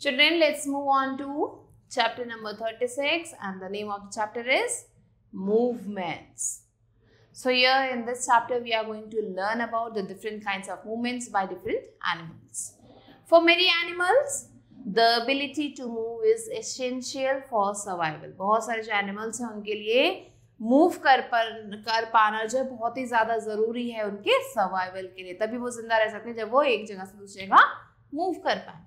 Children, let's move on to chapter number 36 and the name of the chapter is movements. So here in this chapter we are going to learn about the different kinds of movements by different animals. For many animals, the ability to move is essential for survival. बहुत सारे जो animals हैं उनके लिए move कर पर कर पाना जो बहुत ही ज़्यादा ज़रूरी है उनके सर्वाइवल के लिए तभी वो जिंदा रह सकते हैं जब वो एक जगह से दूसरी जगह मूव कर पाए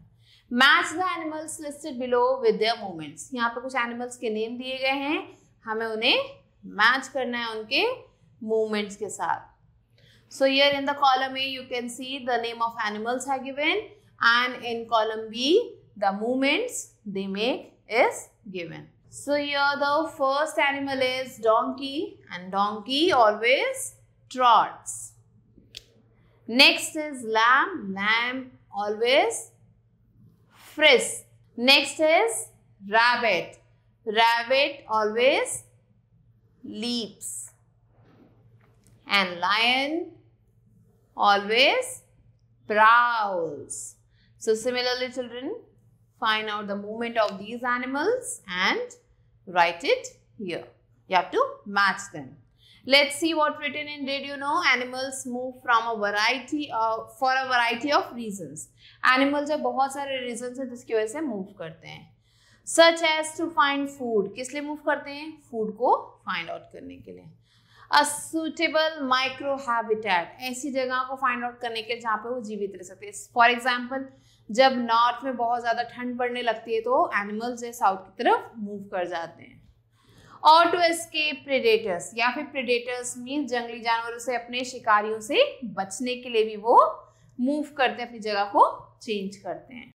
match the animals listed below with their movements यहाँ पे कुछ एनिमल्स के नेम दिए गए हैं। हमें उन्हें मैच करना है उनके मूवमेंट्स के साथ। So here in the column A you can see the name of animals है given and in column B the movements they make is given So here the first animal is donkey and donkey always trots. Next is lamb, lamb always frisk. Next is rabbit. Rabbit always leaps. And lion always prowls. So similarly children, find out the movement of these animals and write it here. You have to match them. Let's see what written in did you know animals move from a variety of for a variety of reasons. Animals जब बहुत सारे reasons हैं जिसकी वजह से move करते हैं such as to find food किस लिए move करते हैं food को find out करने के लिए a suitable micro habitat ऐसी जगह को find out करने के जहाँ पे वो जीवित रह सकते हैं for example जब नॉर्थ में बहुत ज़्यादा ठंड पड़ने लगती है तो एनिमल्स जो साउथ की तरफ़ मूव कर जाते हैं और टू एस्केप प्रेडेटर्स, या फिर प्रेडेटर्स मीन जंगली जानवरों से, अपने शिकारियों से बचने के लिए भी वो मूव करते हैं, अपनी जगह को चेंज करते हैं।